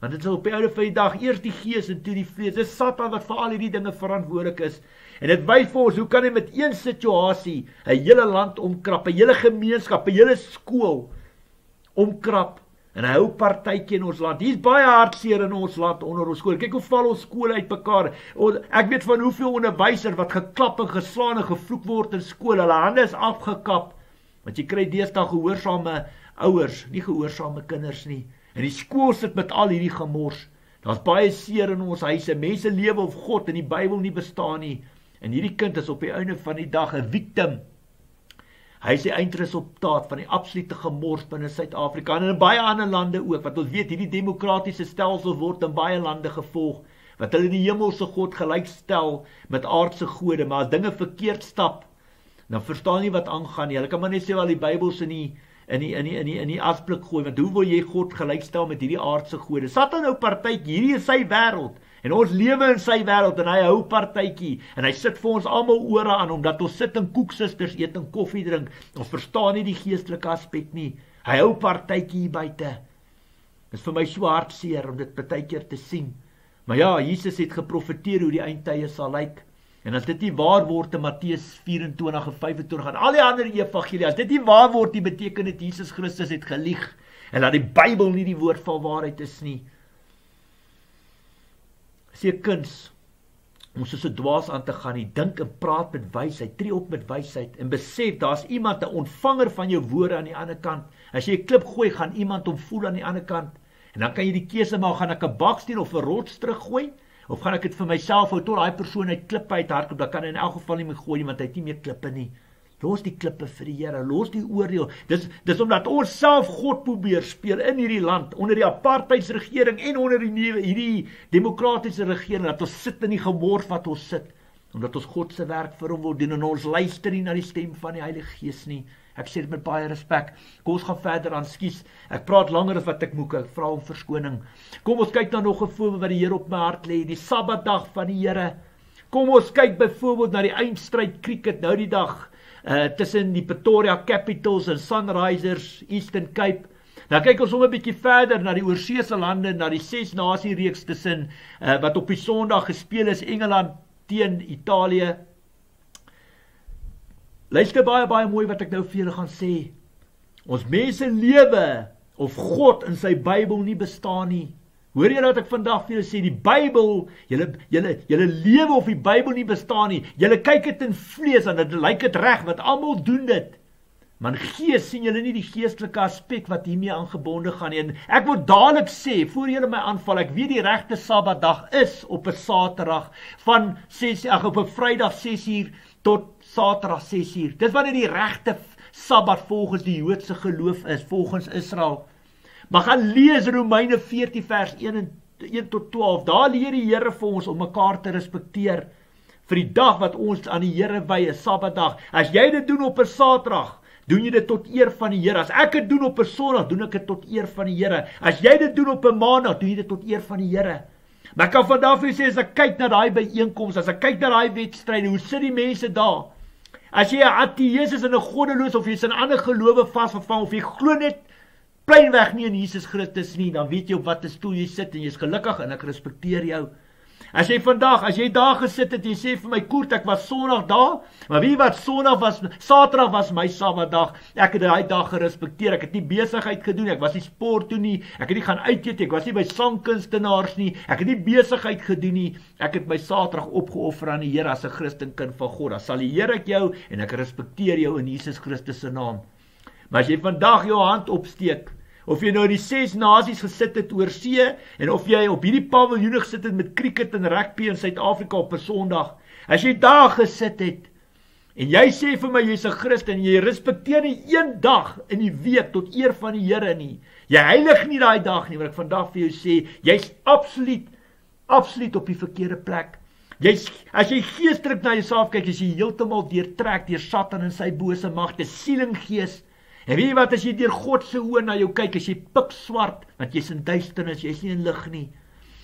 Want dit is op die oude van die dag eers die gees en toe die vlees. Dis Satan wat vir al hierdie dinge verantwoordelik is. En dit wys vir ons hoe kan hy met een situasie 'n hele land omkrap, 'n hele gemeenskap, 'n hele skool omkrap en hy hou partytjie in ons land. Hier's baie hartseer in ons land onder ons skool. Kyk hoe val ons skole uitmekaar. Ek weet van hoeveel onderwysers wat geklap en geslaan en gevloek word in skole. Hulle hande is afgekap. Want jy kry deesdae gehoorsame ouers, nie gehoorsame kinders nie. En die skool sit met al hierdie gemors. Daar's baie seer in ons huise. Mense lewe of God in die Bybel nie bestaan nie. En hierdie kind is op die einde van die dag 'n victim. Hy is die eindresultaat van die absolute gemors binne Suid-Afrika en in baie ander lande ook. Wat ons weet, hierdie demokratiese stelsel word in baie lande gevolg wat hulle die hemelse God gelykstel met aardse gode, maar as dinge verkeerd stap, dan verstaan nie wat aangaan nie. Hulle kan maar net sê wel die Bybel se in die in die in die in die asblik gooi want hoe wil jy God gelykstel met hierdie aardse gode? Satan nou partytjie, hierdie is sy wêreld en ons lewe in sy wêreld en hy hou partytjie en hy sit vir ons almal ore aan omdat ons sit en koeksusters eet en koffie drink. Ons verstaan nie die geestelike aspek nie. Hy hou partytjie hier buite. Dit is vir my so hartseer om dit partykeer te sien. Maar ja, Jesus het geprofeteer hoe die eindtye sal lyk. En as dit nie waar word in Matteus 24 en 25 gaan al die ander evangelie as dit nie waar word nie beteken dit Jesus Christus het gelieg en dat die Bybel nie die woord van waarheid is nie. Sê kuns om soos 'n dwaas aan te gaan, nie dink en praat met wysheid, tree op met wysheid en besef daar's iemand 'n ontvanger van jou woorde aan die ander kant. As jy 'n klip gooi, gaan iemand hom voel aan die ander kant. En dan kan jy die keuse maak, gaan ek 'n baksteen of 'n rots teruggooi of gaan ek dit vir myself hou tot daai persoon uit klippe uit hardloop, dan kan hy in elk geval nie meer gooi nie want hy het nie meer klippe nie. Los die klippe vir die Here, los die oordeel. Dis dis omdat ons self God probeer speel in hierdie land onder die apartheidsregering en onder die nuwe hierdie demokratiese regering dat ons sit in die gemors wat ons sit omdat ons God se werk vir hom wil doen en ons luister nie na die stem van die Heilige Gees nie. Ek sê dit met baie respek. Kom ons gaan verder aan. Skus. Ek praat langer as wat ek moet. Ek vra om verskoning. Kom ons kyk dan nog 'n voorbeeld wat die Here op my hart lê, die Sabbatdag van die Here. Kom ons kyk byvoorbeeld na die eindstryd cricket nou die dag uh tussen die Pretoria Capitals en Sunrisers Eastern Cape. Nou kyk ons om 'n bietjie verder na die oorseese lande, na die ses nasie reeks tussen uh wat op die Sondag gespeel is Engeland teen Italië. Luister baie baie mooi wat ek nou vir julle gaan sê. Ons mense lewe of God in sy Bybel nie bestaan nie. Hoor jy wat ek vandag vir julle sê? Die Bybel, julle julle julle lewe of die Bybel nie bestaan nie. Julle kyk dit in vlees en dit lyk dit reg wat almal doen dit. Man gees sien julle nie die geestelike aspek wat hiermee aangebonde gaan nie. En ek wil dadelik sê voor julle my aanval, ek weet die regte Sabbatdag is op 'n Saterdag van 6 ag op 'n Vrydag 6uur tot Saterdag 6uur. Dis wanneer die regte Sabbat volgens die Joodse geloof is, volgens Israel. Maar gaan lees Romeine 14 vers 1 en 1 tot 12. Daar leer die Here vir ons om mekaar te respekteer vir die dag wat ons aan die Here wy, 'n Sabbatdag. As jy dit doen op 'n Saterdag, doen jy dit tot eer van die Here. As ek dit doen op 'n Sondag, doen ek dit tot eer van die Here. As jy dit doen op 'n Maandag, doen jy dit tot eer van die Here. Maar ek kan vandag vir sê as ek kyk na daai byeenkomste, as ek kyk na daai wedstryde, hoe sit die mense daar? As jy 'n ateïs is en 'n goddeloos of jy's in 'n ander gelowe vasgevang of jy glo net plainweg nie in Jesus Christus nie, dan weet jy op watter stoel jy sit en jy's gelukkig en ek respekteer jou. As jy vandag, as jy daar gesit het en jy sê vir my Koert, ek was Sondag daar, maar wie wat Sondag was, Saterdag was my Sabbatdag. Ek het daai dag gerespekteer. Ek het nie besigheid gedoen nie. Ek was nie sport toe nie. Ek het nie gaan uit eet nie. Ek was nie by sangkunstenaars nie. Ek het nie besigheid gedoen nie. Ek het my Saterdag opgeoffer aan die Here as 'n Christenkind van God. Dan sal die Here ek jou en ek respekteer jou in Jesus Christus se naam. Maar as jy vandag jou hand opsteek of jy nou in die ses nasies gesit het oor see en of jy op hierdie paviljoene gesit het met cricket en rugby in Suid-Afrika op 'n Sondag, as jy daar gesit het en jy sê vir my jy's 'n Christen en jy respekteer nie een dag in die week tot eer van die Here nie. Jy heilig nie daai dag nie, wat ek vandag vir jou sê, jy's absoluut absoluut op die verkeerde plek. Jy's as jy geestelik na jouself kyk, is jy heeltemal deurtrek deur Satan en sy bose magte, sielinggees En weet jy wat as jy deur God se oë na jou kyk, as jy pik swart, want jy's in duisternis, jy's nie in lig nie.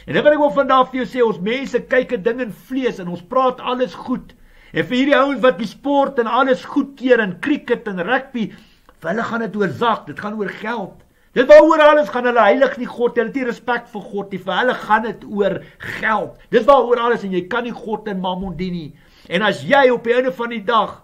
En dit wat ek wil vandag vir jou sê, ons mense kyk 'n ding in vlees en ons praat alles goed. En vir hierdie ouens wat die sport en alles goedkeur en cricket en rugby, vir hulle gaan dit oor sak, dit gaan oor geld. Dit waaroor alles gaan hulle heilig nie God, hulle het nie respek vir God nie. Vir hulle gaan dit oor geld. Dis waaroor alles en jy kan nie God en Mammon dien nie. En as jy op die einde van die dag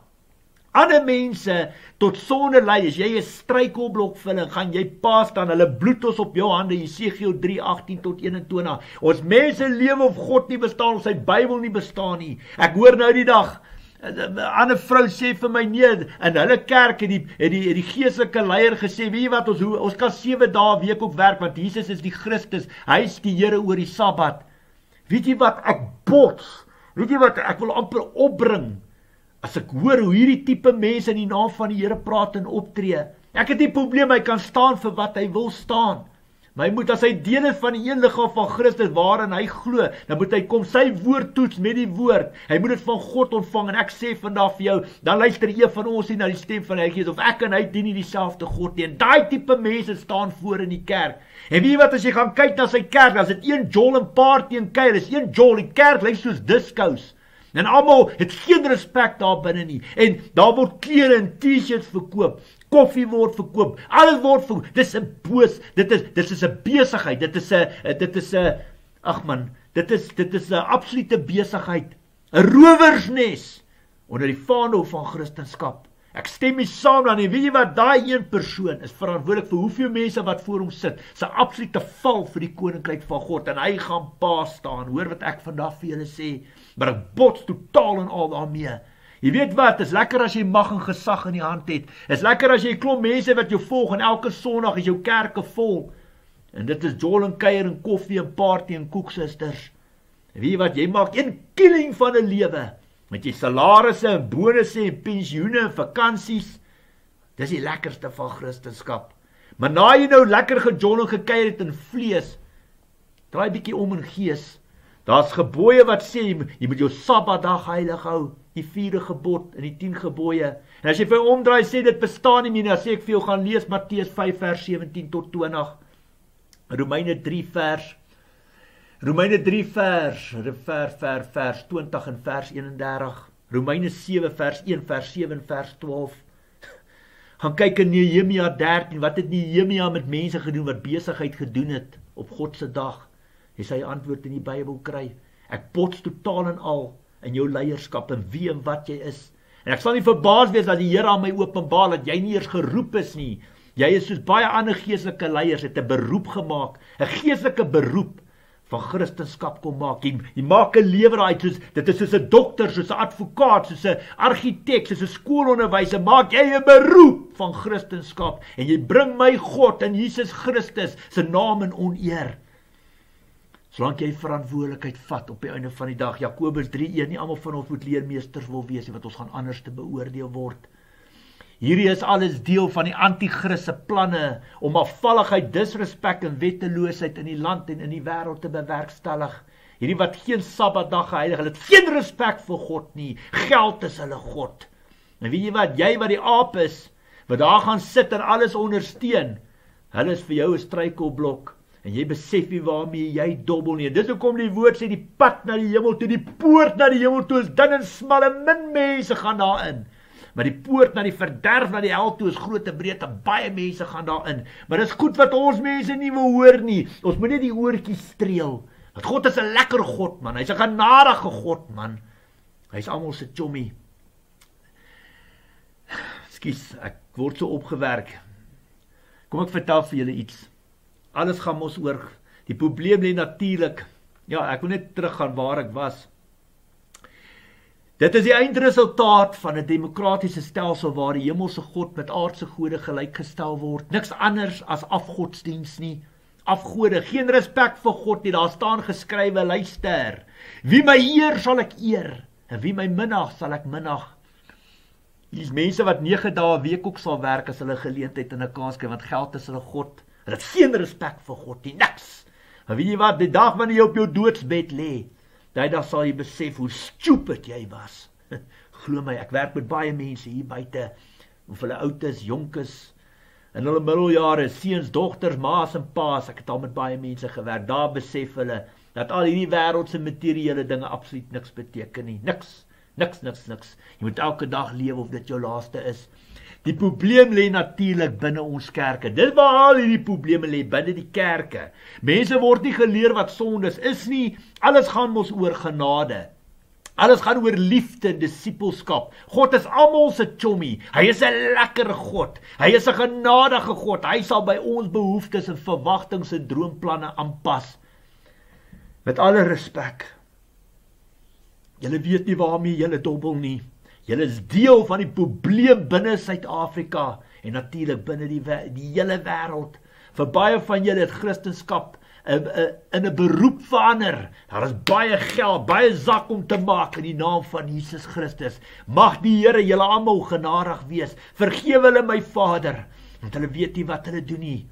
ander mense tot sonde lei as jy 'n struikelblok vir hulle gaan jy pas dan hulle bloed ons op jou hande Jesegiel 3:18 tot 21 ons mense lewe of God nie bestaan of sy Bybel nie bestaan nie. Ek hoor nou die dag 'n ander vrou sê vir my nee in hulle kerk het die het die het die geestelike leier gesê weet jy wat ons hoe ons kan 7 dae week op werk want Jesus is die Christus. Hy is die Here oor die Sabbat. Weet jy wat ek bots. Weet jy wat ek wil amper opbring As ek hoor hoe hierdie tipe mense in die naam van die Here praat en optree, ek het nie probleem hy kan staan vir wat hy wil staan. Maar hy moet as hy deel is van die een liggaam van Christus waarin hy glo, dan moet hy kom sy woord toets met die woord. Hy moet dit van God ontvang en ek sê vandag vir jou, dan luister een van ons nie na die stem van die Heilige Gees of ek en hy dien nie dieselfde God nie. En daai tipe mense staan voor in die kerk. En weet jy wat as jy gaan kyk na sy kerk, is dit een jol en party en kuier, is een jol. Die kerk lyk soos diskous. En almal het geen respek daar binne nie. En daar word klere en T-shirts verkoop. Koffie word verkoop. Alles word verkoop. Dis 'n boos. Dit is dit is 'n besigheid. Dit is 'n dit is 'n ag man, dit is dit is 'n absolute besigheid. 'n Rowersnes onder die vaandel van Christendom. Ek stem nie saam dan nie. Weet jy wat daai een persoon is verantwoordelik vir hoeveel mense wat voor hom sit. Sy absolute val vir die koninkryk van God en hy gaan pa staan. Hoor wat ek vandag vir julle sê. Maar ek bots totaal en al daarmee. Jy weet wat, is lekker as jy mag en gesag in die hand het. Is lekker as jy 'n klomp mense wat jou volg en elke Sondag is jou kerke vol. En dit is jol en kuier en koffie en party en koeksusters. Wie wat jy maak een killing van 'n lewe met jy salarisse en bonusse en pensioene en vakansies. Dis die lekkerste van Christendom. Maar na jy nou lekker gejol en gekuier het in vlees, draai bietjie om in gees. Daar's gebooie wat sê jy moet jou Sabbatdag heilig hou, die vierde gebod en die 10 gebooie. En as jy vir omdraai sê dit bestaan nie meer dan sê ek vir jou gaan lees Matteus 5 vers 17 tot 20. Romeine 3 vers Romeine 3 vers, vers vers vers 20 en vers 31. Romeine 7 vers 1 vers 7 en vers 12. Gaan kyk in Nehemia 13, wat het Nehemia met mense gedoen wat besigheid gedoen het op God se dag? Jy sy antwoord in die Bybel kry. Ek bots totaal en al in jou leierskap en wie en wat jy is. En ek sal nie verbaas wees dat die Here aan my openbaar dat jy nie eers geroep is nie. Jy is soos baie ander geestelike leiers het 'n beroep gemaak, 'n geestelike beroep van Christendom kom maak. Jy, jy maak 'n lewe daai soos dit is soos 'n dokter, soos 'n advokaat, soos 'n argitek, soos 'n skoolonderwyser. Maak jy 'n beroep van Christendom en jy bring my God en Jesus Christus se naam in oneer. Solank jy verantwoordelikheid vat op die einde van die dag. Jakobus 3:1 nie almal van ons moet leermeesters wil wees nie wat ons gaan anders te beoordeel word. Hierdie is alles deel van die anti-kris se planne om afvalligheid, disrespek en wetteloosheid in die land en in die wêreld te bewerkstellig. Hierdie wat geen Sabbatdag geheilig, hulle het geen respek vir God nie. Geld is hulle god. En weet jy wat, jy wat die aap is, wat daar gaan sit en alles ondersteun, hulle is vir jou 'n struikelblok en jy besef nie waarmee jy dobbel nie. Dis hoekom die woord sê die pad na die hemel toe, die poort na die hemel toe is dun en smal en min mense gaan daarin. Maar die poort na die verderf na die hel toe is groot en breed en baie mense gaan daarin. Maar dis goed wat ons mense nie wil hoor nie. Ons moet net die oortjies streel. Want God is 'n lekker God man. Hy's 'n genadige God man. Hy's almal se chommy. Skus, ek word so opgewerk. Kom ek vertel vir julle iets. Alles gaan mos oor. Die probleem lê natuurlik. Ja, ek wil net teruggaan waar ek was. Dit is die eindresultaat van 'n demokratiese stelsel waar die hemelse God met aardse gode gelykgestel word. Niks anders as afgodsdiens nie. Afgode, geen respek vir God nie. Daar staan geskrywe, luister. Wie my eer, sal ek eer, en wie my minag, sal ek minag. Hier's mense wat 9 dae 'n week ook sal werk as hulle geleentheid en 'n kans kry want geld is hulle God. Hulle het geen respek vir God nie. Niks. Maar weet jy wat, die dag wanneer jy op jou doodsbed lê, Daai dag sal jy besef hoe stupid jy was. Glo my, ek werk met baie mense hier buite. Of hulle oud is, jonk is, in hulle middeljare, seuns, dogters, ma's en pa's. Ek het al met baie mense gewerk. Daar besef hulle dat al hierdie wêreldse materiële dinge absoluut niks beteken nie. Niks. Niks, niks, niks. Jy moet elke dag leef of dit jou laaste is. Die probleem lê natuurlik binne ons kerke. Dis waar al hierdie probleme lê binne die kerke. Mense word nie geleer wat sondes is nie. Alles gaan mos oor genade. Alles gaan oor liefde en disippelskap. God is almal se chommy. Hy is 'n lekker God. Hy is 'n genadige God. Hy sal by ons behoeftes en verwagtinge en droomplanne aanpas. Met alle respek. Julle weet nie waarmee julle dobbel nie. Julle is deel van die probleem binne Suid-Afrika en natuurlik binne die die hele wêreld. Vir baie van julle het Christendom in 'n 'n beroep verander. Daar is baie geld, baie sak om te maak in die naam van Jesus Christus. Mag die Here julle almal genadig wees. Vergewe hulle my Vader, want hulle weet nie wat hulle doen nie.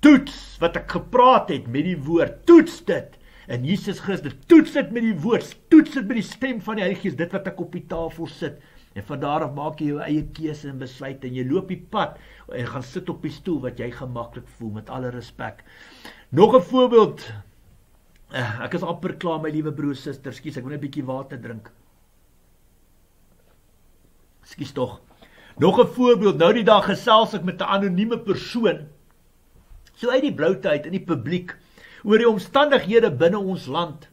Toets wat ek gepraat het met die woord. Toets dit in Jesus Christus. Toets dit met die woord, toets dit met die stem van die Heilige Gees, dit wat ek op die tafel sit. En van daar af maak jy jou eie keuse en besluit en jy loop die pad en gaan sit op die stoel wat jy gemaklik voel met alle respek. Nog 'n voorbeeld. Eh, ek is amper klaar my liewe broer suster, skus ek moet 'n bietjie water drink. Skus tog. Nog 'n voorbeeld. Nou die dag gesels ek met 'n anonieme persoon. So uit die bloute uit in die publiek oor die omstandighede binne ons land.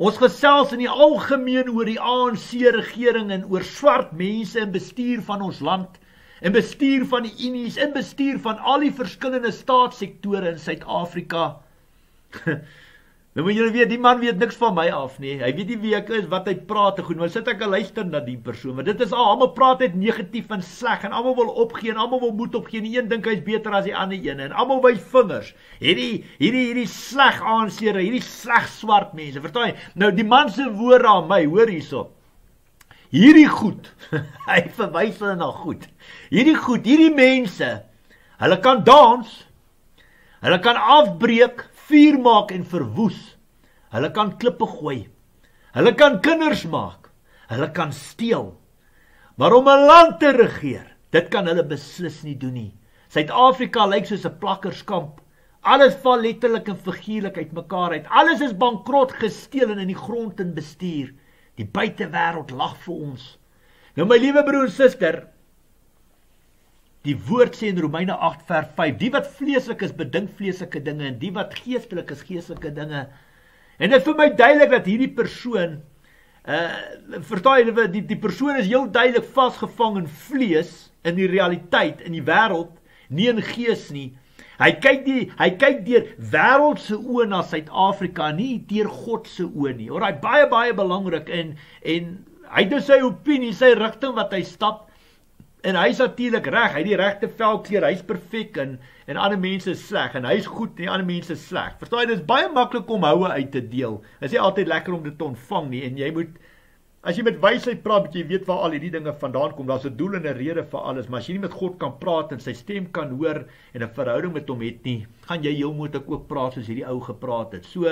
Ons gesels in die algemeen oor die ANC regering en oor swart mense in bestuur van ons land en bestuur van die unies en bestuur van al die verskillende staatssektore in Suid-Afrika. Nou moet julle weet, die man weet niks van my af nie. Hy weet nie wie ek is, wat hy praat te goed. Nou sit ek en luister na die persoon, maar dit is al almal praat net negatief en sleg en almal wil opgee en almal wil moed opgee. Die een dink hy's beter as die ander een en almal wys vingers. Hierdie hierdie hierdie sleg aanseere, hierdie sleg swart mense. Verstaan jy? Nou die man se woorde aan my, hoor hierso. Hierdie goed. hy verwys hulle na goed. Hierdie goed, hierdie mense, hulle kan dans. Hulle kan afbreek vuur maak en verwoes. Hulle kan klippe gooi. Hulle kan kinders maak. Hulle kan steel. Maar om 'n land te regeer, dit kan hulle beslis nie doen nie. Suid-Afrika lyk soos 'n plakkerskamp. Alles val letterlik en figuurlik uitmekaar uit. Alles is bankrot gesteel en in die grond en bestuur. Die buitewêreld lag vir ons. Nou my liewe broer en suster, Die woord sê in Romeine 8 vers 5, die wat vleeslik is, bedink vleeslike dinge en die wat geestelik is, geestelike dinge. En dit is vir my duidelik dat hierdie persoon uh verstaan jy die die persoon is heel duidelik vasgevang in vlees in die realiteit in die wêreld, nie in gees nie. Hy kyk die hy kyk deur wêreldse oë na Suid-Afrika, nie deur God se oë nie. Alraai baie baie belangrik en en hy het sy opinie, sy rigting wat hy stap En hy's natuurlik reg, hy het die regte velkleur, hy's perfek en en ander mense is sleg en hy's goed en ander mense is sleg. Verstaan jy, dis baie maklik om houe uit te deel. Dit is altyd lekker om dit te ontvang nie en jy moet as jy met wysheid praat, jy weet waar al hierdie dinge vandaan kom. Daar's 'n doel en 'n rede vir alles, maar as jy nie met God kan praat en sy stem kan hoor en 'n verhouding met hom het nie, gaan jy heel moontlik ook praat soos hierdie ou gepraat het. So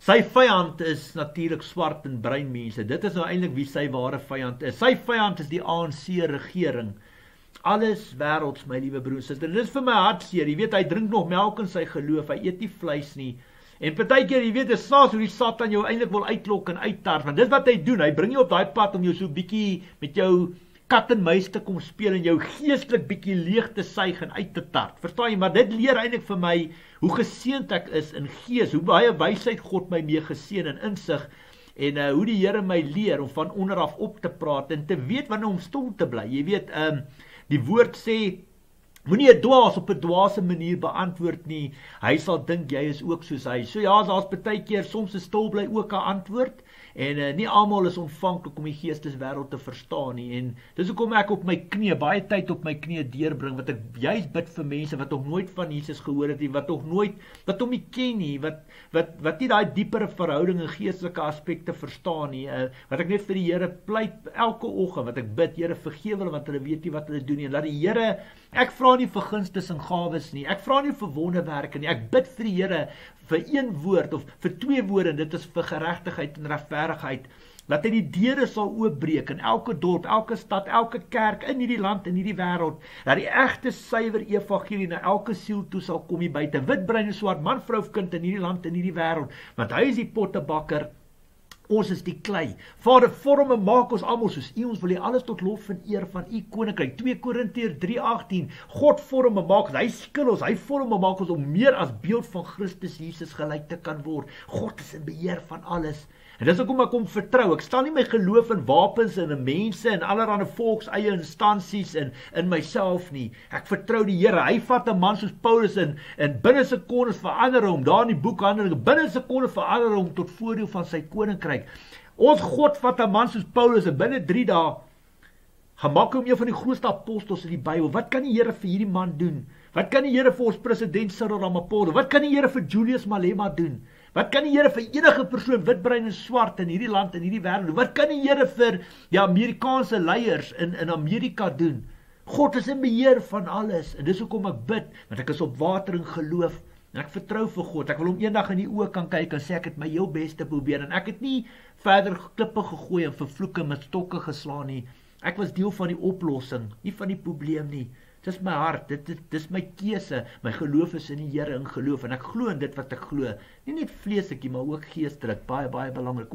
Sy vyand is natuurlik swart en bruin mense. Dit is nou eintlik wie sy ware vyand is. Sy vyand is die ANC regering. Alles wêrelds my liewe broers. Dit is vir my hartseer. Jy weet hy drink nog melk in sy geloof. Hy eet nie vleis nie. En partykeer, jy weet, dit snaaks hoe die Satan jou eintlik wil uitlok en uittart. Want dis wat hy doen. Hy bring jou op daai pad om jou so bietjie met jou kat en muis te kom speel en jou geestelik bietjie leeg te suig en uit te tart. Verstaan jy? Maar dit leer eintlik vir my hoe geseënd ek is in gees, hoe baie wysheid God my mee geseën en insig en uh, hoe die Here my leer om van onder af op te praat en te weet wanneer om stil te bly. Jy weet, ehm um, die woord sê Moenie 'n dwaas op 'n dwaase manier beantwoord nie. Hy sal dink jy is ook soos hy. So ja, daar's baie keer soms 'n stil bly ook 'n antwoord. En uh, nie almal is ontvanklik om die geesteswêreld te verstaan nie. En dis hoekom ek op my knie baie tyd op my knie deurbring wat ek juis bid vir mense wat nog nooit van Jesus gehoor het nie, wat nog nooit wat hom nie ken nie, wat wat wat nie daai diepere verhouding en geestelike aspekte verstaan nie. Uh, wat ek net vir die Here pleit elke oggend wat ek bid, Here vergewe hulle want hulle weet nie wat hulle doen nie. En laat die Here ek vra nie vir gunstes en gawes nie. Ek vra nie vir wonderwerke nie. Ek bid vir die Here vir een woord of vir twee woorde, dit is vir geregtigheid en regverdigheid. Laat hy die deure sal oopbreek in elke dorp, elke stad, elke kerk in hierdie land en hierdie wêreld. Dat die egte suiwer evangelie na elke siel toe sal kom hier buite. Wit, bruin en swart, man, vrou of kind in hierdie land en hierdie wêreld. Want hy is die pottebakker Ons is die klei. Vader, vorm en maak ons almal soos U. Ons wil U alles tot lof en eer van U koninkryk. 2 Korintiërs 3:18. God vorm en maak. Hy skil ons. Hy vorm en maak ons om meer as beeld van Christus Jesus gelyk te kan word. God is in beheer van alles. En dis hoekom ek hom vertrou. Ek staan nie my geloof in wapens en in mense en allerlei volks eie instansies en in myself nie. Ek vertrou die Here. Hy vat 'n man soos Paulus in en binne sekondes verander hom. Daar in die boek Handelinge binne sekondes verander hom tot voordeel van sy koninkryk. Ons God vat 'n man soos Paulus en binne 3 dae gemaak hom een van die grootste apostels in die Bybel. Wat kan die Here vir hierdie man doen? Wat kan die Here vir ons president Cyril Ramaphosa? Wat kan die Here vir Julius Malema doen? Wat kan die Here vir enige persoon wit, bruin en swart in hierdie land en hierdie wêreld? Wat kan die Here vir die Amerikaanse leiers in in Amerika doen? God is in beheer van alles en dis hoekom ek bid want ek is op water en geloof en ek vertrou vir God. Ek wil hom eendag in die oë kan kyk en sê ek het my heel beste probeer en ek het nie verder klippe gegooi en vervloeke met stokke geslaan nie. Ek was deel van die oplossing, nie van die probleem nie. Dis my hart, dit dit dis my keuse. My geloof is in die Here in geloof en ek glo in dit wat ek glo. Nie net vleeslik nie, maar ook geestelik, baie baie belangrik.